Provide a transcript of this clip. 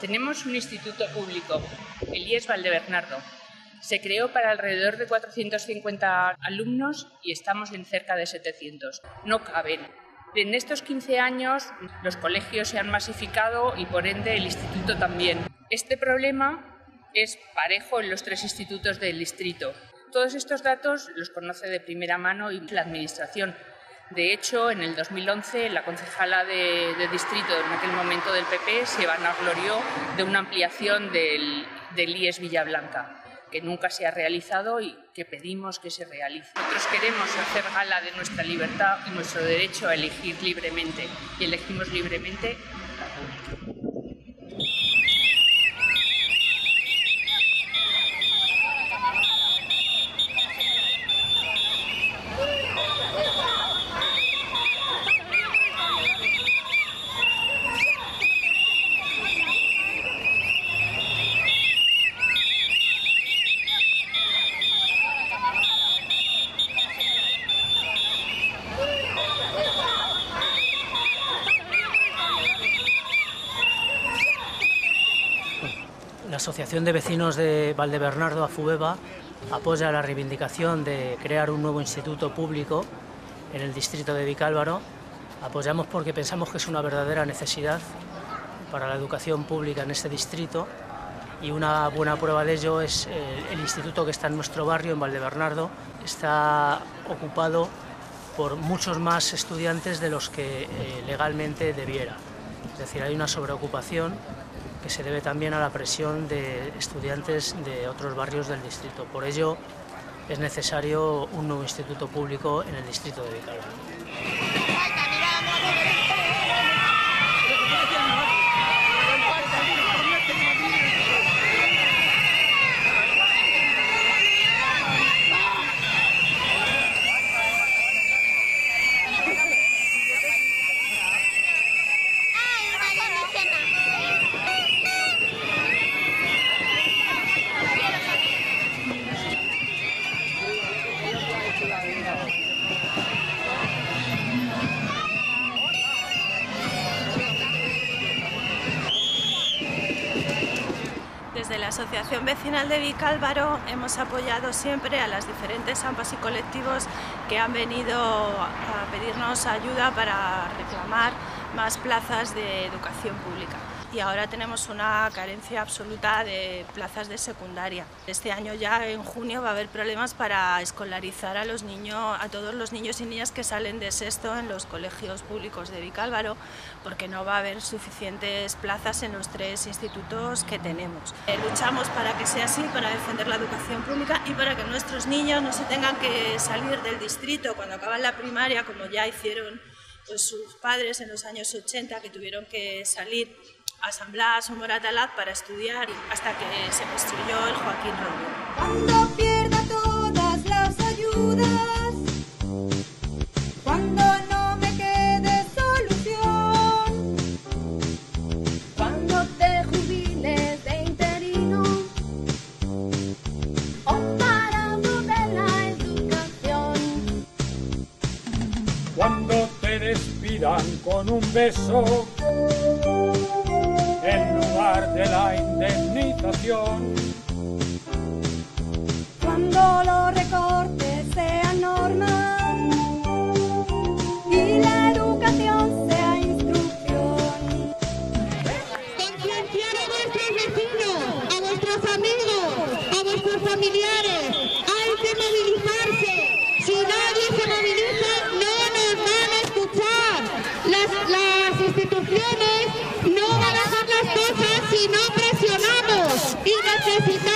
Tenemos un instituto público, el IES Valdebernardo. Se creó para alrededor de 450 alumnos y estamos en cerca de 700. No caben. En estos 15 años los colegios se han masificado y por ende el instituto también. Este problema es parejo en los tres institutos del distrito. Todos estos datos los conoce de primera mano la Administración. De hecho, en el 2011, la concejala de, distrito en aquel momento del PP se vanaglorió de una ampliación del, del IES Villablanca que nunca se ha realizado y que pedimos que se realice. Nosotros queremos hacer gala de nuestra libertad y nuestro derecho a elegir libremente y elegimos libremente la pública. Asociación de Vecinos de Valdebernardo, AFUBEVA, apoya la reivindicación de crear un nuevo instituto público en el distrito de Vicálvaro. Apoyamos porque pensamos que es una verdadera necesidad para la educación pública en este distrito y una buena prueba de ello es el, instituto que está en nuestro barrio, en Valdebernardo. Está ocupado por muchos más estudiantes de los que eh, legalmente debiera. Es decir, hay una sobreocupación que se debe también a la presión de estudiantes de otros barrios del distrito. Por ello es necesario un nuevo instituto público en el distrito de Vicálvaro. Asociación Vecinal de Vicálvaro hemos apoyado siempre a las diferentes AMPAs y colectivos que han venido a pedirnos ayuda para reclamar más plazas de educación pública y ahora tenemos una carencia absoluta de plazas de secundaria. Este año ya en junio va a haber problemas para escolarizar a los niños, a todos los niños y niñas que salen de sexto en los colegios públicos de Vicálvaro, porque no va a haber suficientes plazas en los tres institutos que tenemos. Eh, luchamos para que sea así, para defender la educación pública y para que nuestros niños no se tengan que salir del distrito cuando acaban la primaria, como ya hicieron pues, sus padres en los años 80, que tuvieron que salir Asambleas o Moratalaz para estudiar hasta que se construyó el Joaquín Rodríguez. Cuando pierda todas las ayudas, cuando no me quede solución, cuando te jubiles de interino o parando de la educación, cuando te despidan con un beso de la indemnización. Cuando los necesita